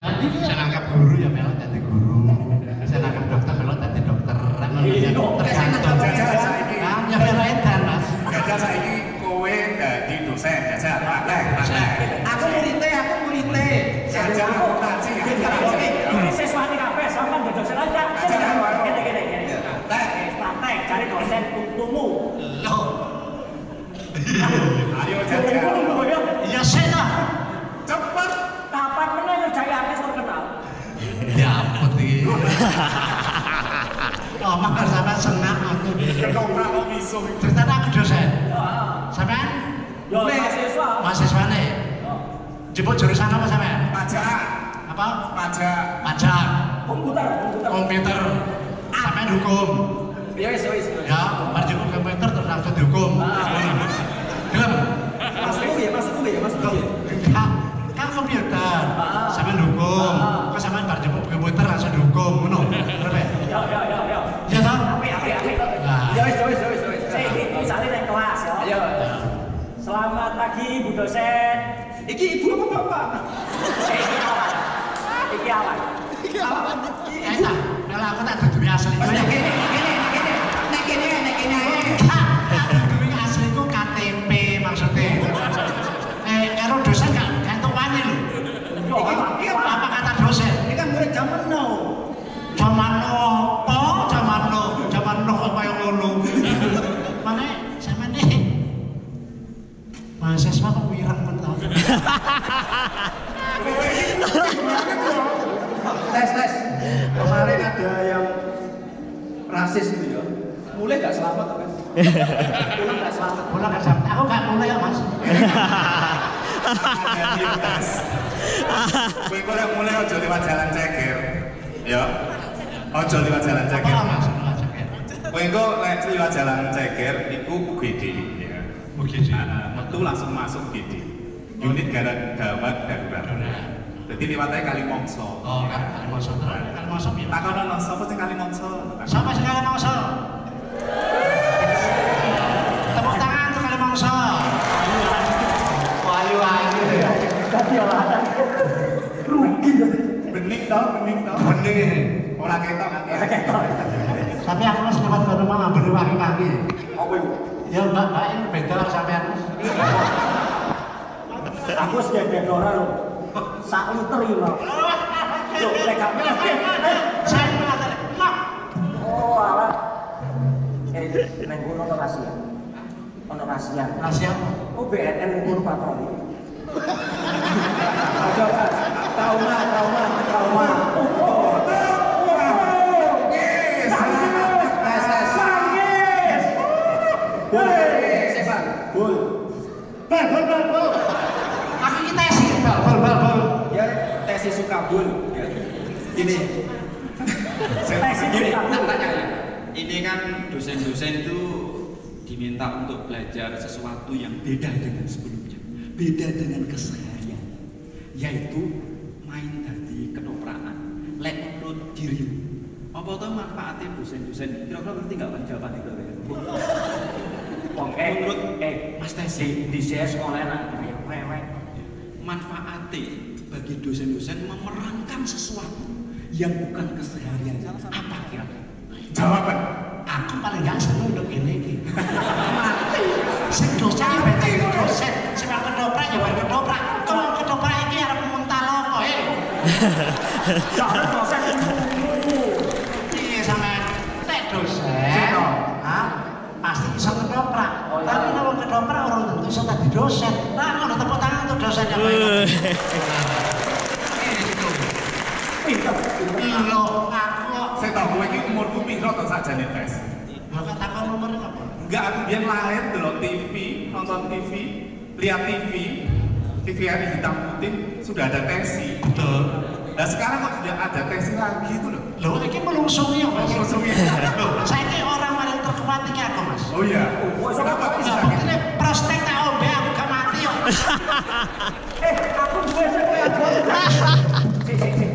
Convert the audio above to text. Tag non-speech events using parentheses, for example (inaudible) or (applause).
Saya nangkap guru ya melok jadi guru. Saya nangkap dokter melok jadi dokter. Iya, Tergantung. jajal saiki. Nah, ya melok edan mas. Saiki kowe dadi dosen, jajal praktek, praktek. Aku murite, aku murite. Jajal akuntansi, akuntansi. Ini siswani kabeh sampean dadi dosen aja. Gini gini gini. Praktek. Cari dosen tumu. Loh, Ayo Jadi jajal. ngono ya. ya saya Cepet. Kapan meneh ngerjai artis terkenal? Ya ampun iki. (laughs) Oh, maka sampean senang aku. Ketoprak kok misuh. Ceritanya aku dosen. Sampean Yo mahasiswa. mahasiswane. Jebuk jurusan apa sampean? Pajak, Apa? pajak. Pajak, Komputer, komputer. komputer. Sampean hukum. Ya wis wis. Ya, bar jebuk komputer terus langsung dihukum. Gelem? Maksudku ya, maksudku ya, maksudku ya. Enggak. Kan komputer. Sampean hukum. Kok sampean bar jebuk komputer langsung dihukum ngono. Berapa ya? Ya ya ya ya. Iya toh? Apik apik apik. Nah. Ya wis ya wis ya wis ya wis. Sik iki misalnya nang kelas ya. Ayo. Selamat pagi Bu dosen. Iki ibu apa bapak? Eh, Iki awal. Iki awal. Ya tak, kalau aku tak duduhi asli. Nek kene, nek kene, nek kene. Nek kene, nek kene ae. Enggak, tak duduhi asliku KTP maksudnya. Eh, karo dosen gak wani lho. Iki apa kata dosen? Ini kan murid zaman now. Zaman apa? Zaman zaman no apa yang ngono. Mana sampean nih mahasiswa kok wireng men tau. Tes tes kemarin ada yang rasis gitu ya mulai nggak selamat kan pulang nggak selamat Pulang ke Jakarta, aku gak mulai ya mas. Tes. Kowe kok nek mulai aja liwat jalan ceger. Ya. Aja liwat jalan mas? Kowe kok nek liwat jalan ceger iku UGD ya. UGD. Nah, metu langsung masuk UGD. Unit gawat darurat. Jadi liwatnya kali mongso. Oh, kan kan masuk terus. Kan masuk ya. Tak kono no sapa sing kali mongso? Siapa sih kalian mangsa? Tepuk tangan untuk kalian mangsa. Ayu ayu. Tadi olahan. Rugi. Bening tau, bening tau. Bening. Ora ketok kan ya. Tapi aku masih dapat ke rumah ngambil wangi wangi. apa itu Ya mbak mbak ini beda sampean. Aku wis gede ora lho. Sak liter lho. Lho, nek gak mengatakan, mak. Oh, alah. Eh, nang kono ono rahasia. Ono rahasia. Rahasia? Oh, BNN kono patroli. ada Mas. trauma trauma trauma Yes. tes tes bul siapa bul Bal bal tesis suka bul ya. ini (laughs) gini tanya ini kan dosen-dosen itu diminta untuk belajar sesuatu yang beda dengan sebelumnya. Beda dengan keseharian. Yaitu main dari kenoprakan. Lek menurut diri apa tuh manfaatnya dosen-dosen? Kira-kira ngerti nggak kan jawaban itu? Wong eh menurut eh Mas Tesi di CS rewek. manfaatnya bagi dosen-dosen memerankan sesuatu yang bukan keseharian apa kira-kira Jawaban. Aku paling gak seneng untuk ini. Mati. Sing dosen ya berarti dosen. Sing mau kedoprak ya bae kedoprak. Kok mau kedoprak iki arep muntah apa eh? Jangan dosen Iya sampean nek dosen. Hah? Pasti bisa kedoprak. Oh, iya. Tapi kalau kedoprak orang tentu bisa tadi dosen. Nah, mau tepuk tangan untuk dosen yang baik. Itu. pinter. Lho, aku kok Saya tahu umurku piro to sakjane tes. Kok takon nomornya apa? Enggak, aku biar lahir delok TV, nonton TV, lihat TV, TVRI hitam putih sudah ada tensi. Betul. Nah sekarang kok sudah ada tensi lagi itu loh. Lho, ini melungsungnya, Mas. Melungsungnya. Loh, saya ini orang paling terkuat ini aku, Mas. Oh iya. Oh, Kenapa bisa? Buktinya prostek tak ombe, aku gak mati kok. (laughs) Eh, aku sing kaya (laughs)